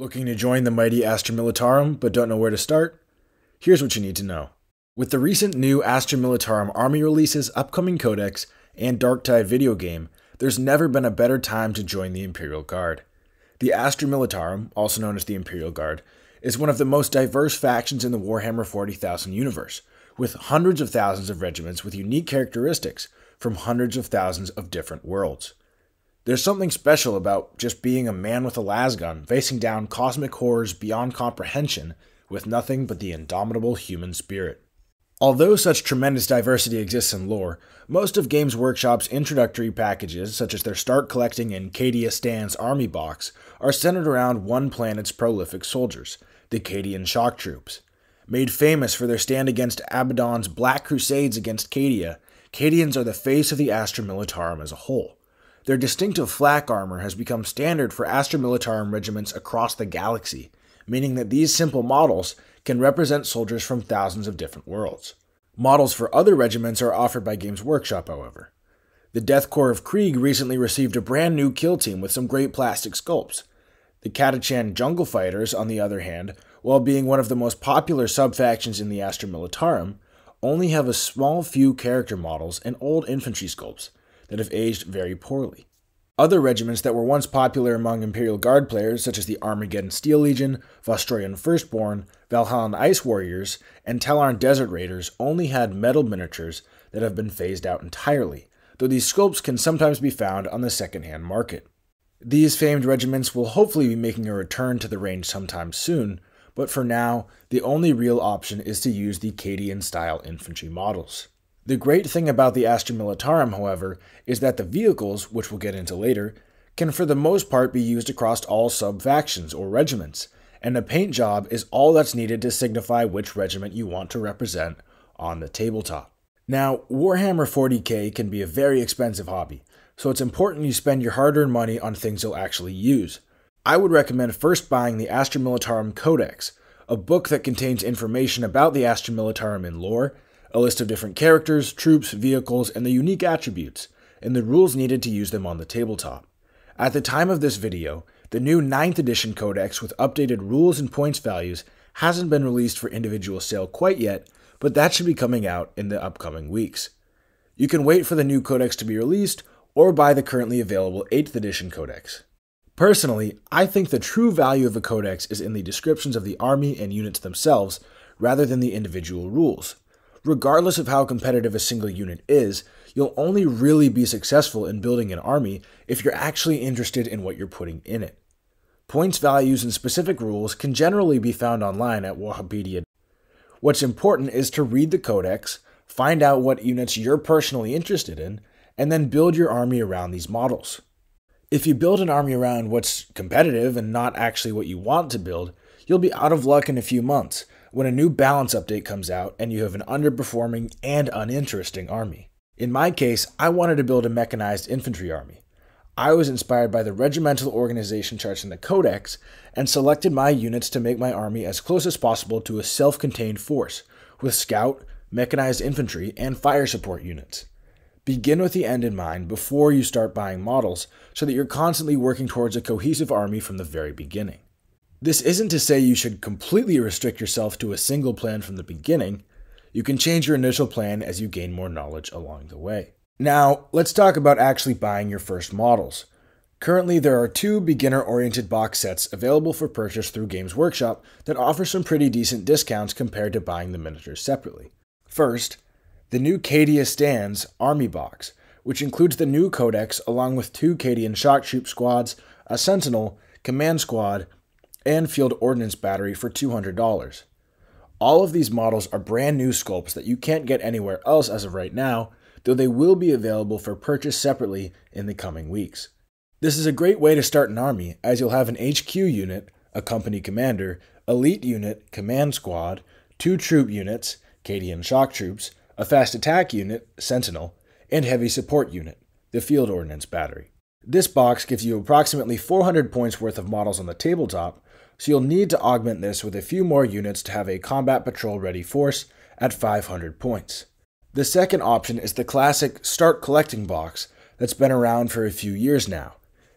Looking to join the mighty Astra Militarum but don't know where to start? Here's what you need to know. With the recent new Astra Militarum Army releases, upcoming codex, and Darktide video game, there's never been a better time to join the Imperial Guard. The Astra Militarum, also known as the Imperial Guard, is one of the most diverse factions in the Warhammer 40,000 universe, with hundreds of thousands of regiments with unique characteristics from hundreds of thousands of different worlds. There's something special about just being a man with a lasgun facing down cosmic horrors beyond comprehension with nothing but the indomitable human spirit. Although such tremendous diversity exists in lore, most of Games Workshop's introductory packages, such as their Start Collecting and Cadia Stands Army box, are centered around one planet's prolific soldiers, the Cadian Shock Troops. Made famous for their stand against Abaddon's Black Crusades against Cadia, Cadians are the face of the Astra Militarum as a whole. Their distinctive flak armor has become standard for Astra Militarum regiments across the galaxy, meaning that these simple models can represent soldiers from thousands of different worlds. Models for other regiments are offered by Games Workshop, however. The Death Corps of Krieg recently received a brand new kill team with some great plastic sculpts. The Catachan Jungle Fighters, on the other hand, while being one of the most popular subfactions in the Astra Militarum, only have a small few character models and old infantry sculpts, that have aged very poorly. Other regiments that were once popular among Imperial Guard players, such as the Armageddon Steel Legion, Vostroyan Firstborn, Valhallan Ice Warriors, and Tallarn Desert Raiders, only had metal miniatures that have been phased out entirely, though these sculpts can sometimes be found on the second-hand market. These famed regiments will hopefully be making a return to the range sometime soon, but for now, the only real option is to use the Cadian style infantry models. The great thing about the Astra Militarum, however, is that the vehicles, which we'll get into later, can for the most part be used across all sub-factions or regiments, and a paint job is all that's needed to signify which regiment you want to represent on the tabletop. Now, Warhammer 40k can be a very expensive hobby, so it's important you spend your hard-earned money on things you'll actually use. I would recommend first buying the Astra Militarum Codex, a book that contains information about the Astra Militarum in lore a list of different characters, troops, vehicles, and the unique attributes, and the rules needed to use them on the tabletop. At the time of this video, the new 9th edition codex with updated rules and points values hasn't been released for individual sale quite yet, but that should be coming out in the upcoming weeks. You can wait for the new codex to be released or buy the currently available 8th edition codex. Personally, I think the true value of a codex is in the descriptions of the army and units themselves rather than the individual rules regardless of how competitive a single unit is, you'll only really be successful in building an army if you're actually interested in what you're putting in it. Points values and specific rules can generally be found online at Wahapedia. What's important is to read the codex, find out what units you're personally interested in, and then build your army around these models. If you build an army around what's competitive and not actually what you want to build, you'll be out of luck in a few months when a new balance update comes out and you have an underperforming and uninteresting army. In my case, I wanted to build a mechanized infantry army. I was inspired by the regimental organization charts in the Codex and selected my units to make my army as close as possible to a self contained force, with scout, mechanized infantry, and fire support units. Begin with the end in mind before you start buying models so that you're constantly working towards a cohesive army from the very beginning. This isn't to say you should completely restrict yourself to a single plan from the beginning. You can change your initial plan as you gain more knowledge along the way. Now, let's talk about actually buying your first models. Currently, there are two beginner oriented box sets available for purchase through Games Workshop that offer some pretty decent discounts compared to buying the miniatures separately. First, the new Cadia Stands Army Box, which includes the new Codex along with two Cadian Shock Troop squads, a Sentinel, Command Squad, and Field Ordnance Battery for $200. All of these models are brand new sculpts that you can't get anywhere else as of right now, though they will be available for purchase separately in the coming weeks. This is a great way to start an army, as you'll have an HQ unit, a company commander, elite unit, command squad, two troop units, Cadian shock troops, a fast attack unit, Sentinel, and heavy support unit, the Field Ordnance Battery. This box gives you approximately 400 points worth of models on the tabletop, so you'll need to augment this with a few more units to have a combat patrol ready force at 500 points. The second option is the classic Start Collecting box that's been around for a few years now.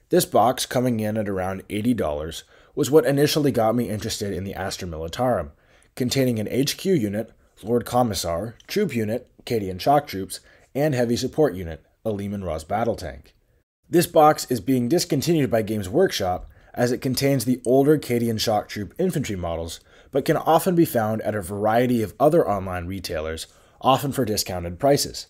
This box, coming in at around $80, was what initially got me interested in the Astra Militarum, containing an HQ unit, Lord Commissar, troop unit, Cadian shock troops, and heavy support unit, a Leman Russ battle tank. This box is being discontinued by Games Workshop as it contains the older Cadian shock troop infantry models, but can often be found at a variety of other online retailers, often for discounted prices.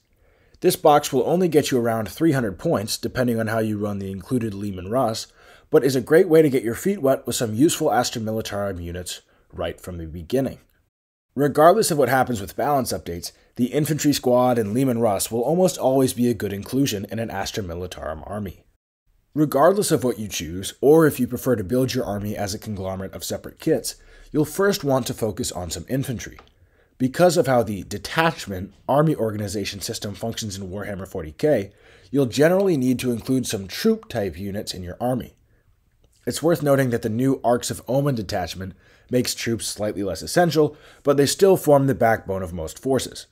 This box will only get you around 300 points, depending on how you run the included Leman Russ, but is a great way to get your feet wet with some useful Astra Militarum units right from the beginning. Regardless of what happens with balance updates, the infantry squad and Leman Russ will almost always be a good inclusion in an Astra Militarum army. Regardless of what you choose, or if you prefer to build your army as a conglomerate of separate kits, you'll first want to focus on some infantry. Because of how the detachment army organization system functions in Warhammer 40k, you'll generally need to include some troop type units in your army. It's worth noting that the new Arks of Omen detachment makes troops slightly less essential, but they still form the backbone of most forces.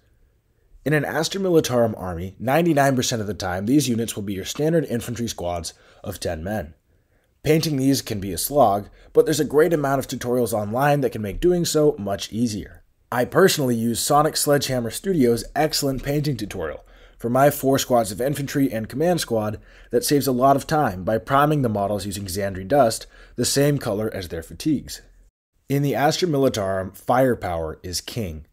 In an Astra Militarum army, 99% of the time these units will be your standard infantry squads of 10 men. Painting these can be a slog, but there's a great amount of tutorials online that can make doing so much easier. I personally use Sonic Sledgehammer Studios' excellent painting tutorial, for my four squads of infantry and command squad that saves a lot of time by priming the models using Zandri Dust, the same color as their fatigues. In the Astra Militarum, firepower is king.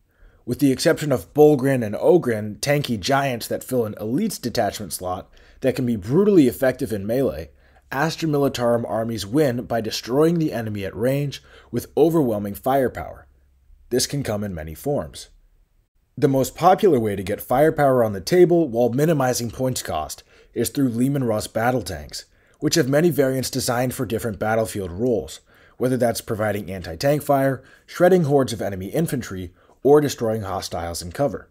With the exception of Bullgryn and Ogryn, tanky giants that fill an elite's detachment slot that can be brutally effective in melee, Astra Militarum armies win by destroying the enemy at range with overwhelming firepower. This can come in many forms. The most popular way to get firepower on the table while minimizing points cost is through Leman Russ battle tanks, which have many variants designed for different battlefield roles, whether that's providing anti tank fire, shredding hordes of enemy infantry, or destroying hostiles in cover.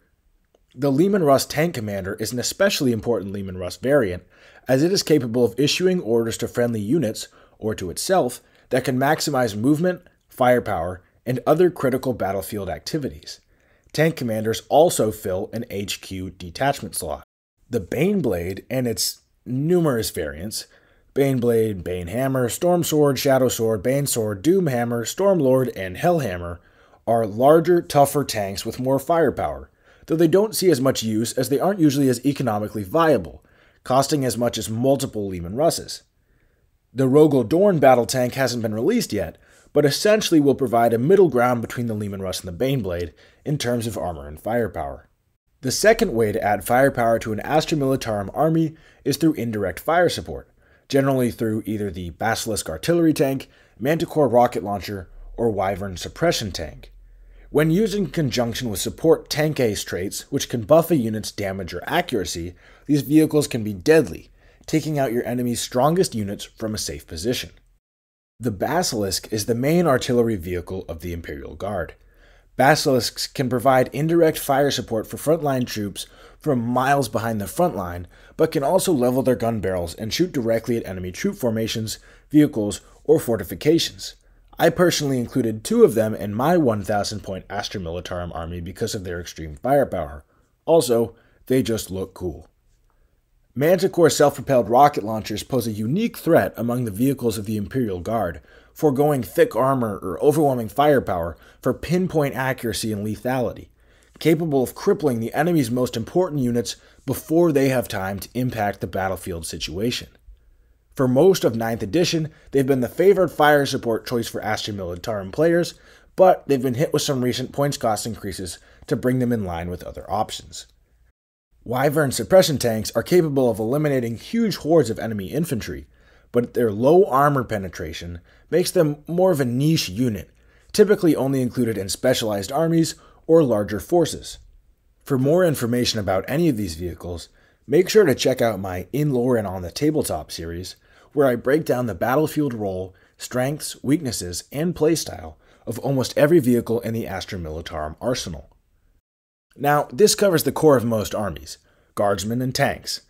The Leman Russ Tank Commander is an especially important Leman Russ variant, as it is capable of issuing orders to friendly units, or to itself, that can maximize movement, firepower, and other critical battlefield activities tank commanders also fill an HQ detachment slot. The Baneblade and its numerous variants Baneblade, Banehammer, Stormsword, Shadow Sword, Banesword, Doomhammer, Stormlord, and Hellhammer are larger, tougher tanks with more firepower, though they don't see as much use as they aren't usually as economically viable, costing as much as multiple Leman Russes. The Rogal Dorn battle tank hasn't been released yet, but essentially will provide a middle ground between the Leman Russ and the Baneblade in terms of armor and firepower. The second way to add firepower to an Astra Militarum army is through indirect fire support, generally through either the Basilisk artillery tank, Manticore rocket launcher, or Wyvern suppression tank. When used in conjunction with support tank ace traits, which can buff a unit's damage or accuracy, these vehicles can be deadly, taking out your enemy's strongest units from a safe position. The Basilisk is the main artillery vehicle of the Imperial Guard. Basilisks can provide indirect fire support for frontline troops from miles behind the front line, but can also level their gun barrels and shoot directly at enemy troop formations, vehicles, or fortifications. I personally included two of them in my 1000 point Astra Militarum army because of their extreme firepower. Also, they just look cool. Manticore self propelled rocket launchers pose a unique threat among the vehicles of the Imperial Guard, foregoing thick armor or overwhelming firepower for pinpoint accuracy and lethality, capable of crippling the enemy's most important units before they have time to impact the battlefield situation. For most of 9th edition, they've been the favored fire support choice for Astra Militarum players, but they've been hit with some recent points cost increases to bring them in line with other options. Wyvern suppression tanks are capable of eliminating huge hordes of enemy infantry, but their low armor penetration makes them more of a niche unit, typically only included in specialized armies or larger forces. For more information about any of these vehicles, make sure to check out my In Lore and on the Tabletop series, where I break down the battlefield role, strengths, weaknesses, and playstyle of almost every vehicle in the Astra Militarum arsenal. Now, this covers the core of most armies guardsmen and tanks.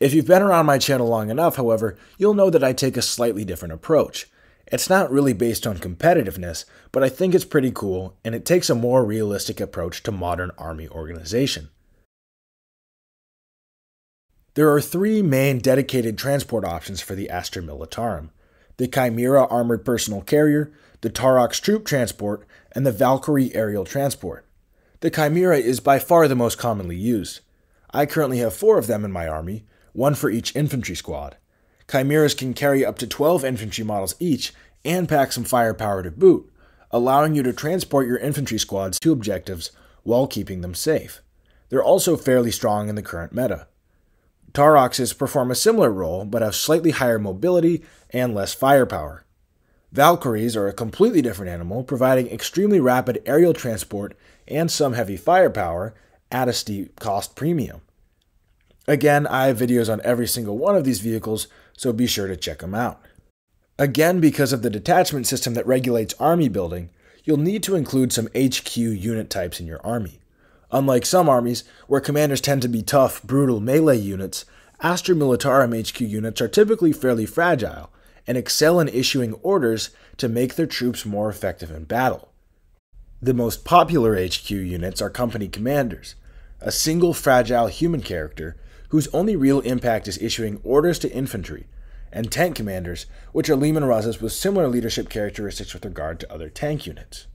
If you've been around my channel long enough, however, you'll know that I take a slightly different approach. It's not really based on competitiveness, but I think it's pretty cool, and it takes a more realistic approach to modern army organization. There are three main dedicated transport options for the Astra Militarum the Chimera Armored Personal Carrier, the Taurox Troop Transport, and the Valkyrie Aerial Transport. The Chimera is by far the most commonly used. I currently have four of them in my army, one for each infantry squad. Chimeras can carry up to 12 infantry models each and pack some firepower to boot, allowing you to transport your infantry squads to objectives while keeping them safe. They're also fairly strong in the current meta. Tauroxes perform a similar role but have slightly higher mobility and less firepower. Valkyries are a completely different animal, providing extremely rapid aerial transport and some heavy firepower at a steep cost premium. Again, I have videos on every single one of these vehicles, so be sure to check them out. Again, because of the detachment system that regulates army building, you'll need to include some HQ unit types in your army. Unlike some armies, where commanders tend to be tough, brutal melee units, Astra Militarum HQ units are typically fairly fragile and excel in issuing orders to make their troops more effective in battle. The most popular HQ units are company commanders, a single fragile human character whose only real impact is issuing orders to infantry and tank commanders, which are Leman Russes with similar leadership characteristics with regard to other tank units.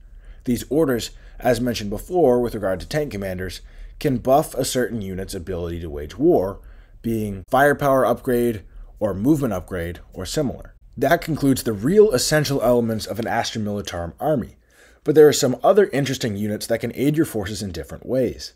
These orders, as mentioned before with regard to tank commanders, can buff a certain unit's ability to wage war, being firepower upgrade or movement upgrade or similar. That concludes the real essential elements of an Astra Militarum army, but there are some other interesting units that can aid your forces in different ways.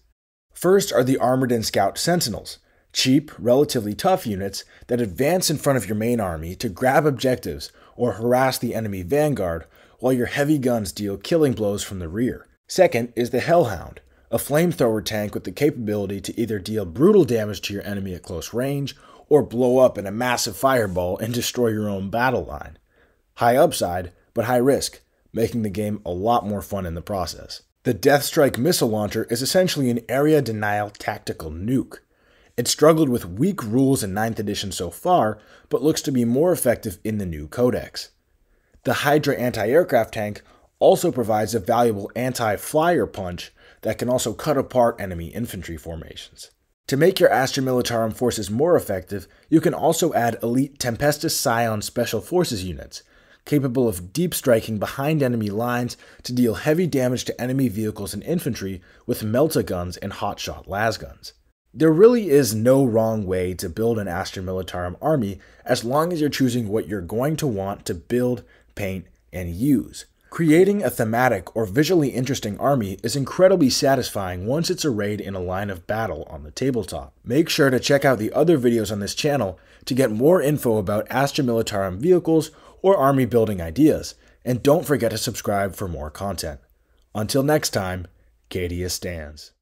First are the Armored and Scout Sentinels, cheap, relatively tough units that advance in front of your main army to grab objectives or harass the enemy vanguard while your heavy guns deal killing blows from the rear. Second is the Hellhound, a flamethrower tank with the capability to either deal brutal damage to your enemy at close range or blow up in a massive fireball and destroy your own battle line. High upside, but high risk, making the game a lot more fun in the process. The Deathstrike missile launcher is essentially an area denial tactical nuke. It struggled with weak rules in 9th edition so far, but looks to be more effective in the new codex. The Hydra anti aircraft tank also provides a valuable anti flyer punch that can also cut apart enemy infantry formations. To make your Astra Militarum forces more effective, you can also add elite Tempestus Scion Special Forces units, capable of deep striking behind enemy lines to deal heavy damage to enemy vehicles and infantry with melta guns and hotshot lasguns. There really is no wrong way to build an Astra Militarum army as long as you're choosing what you're going to want to build, paint, and use. Creating a thematic or visually interesting army is incredibly satisfying once it's arrayed in a line of battle on the tabletop. Make sure to check out the other videos on this channel to get more info about Astra Militarum vehicles or army building ideas, and don't forget to subscribe for more content. Until next time, Cadia stands.